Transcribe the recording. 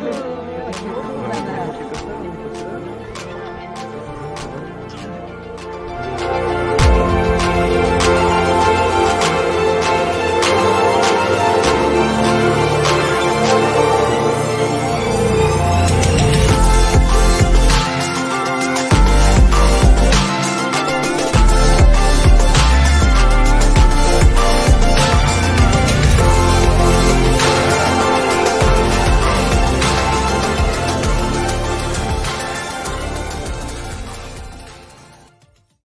Amen.